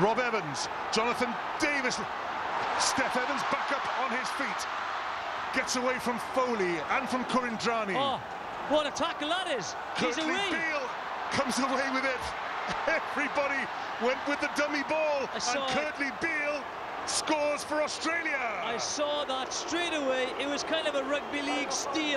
Rob Evans, Jonathan Davies. Steff Evans back up on his feet. Gets away from Foley and from Kuridrani. Oh, what a tackle that is. He's Kurtley away. Beale comes away with it. Everybody went with the dummy ball. And. Kurtley Beale scores for Australia. I saw that straight away. It was kind of a rugby league steal.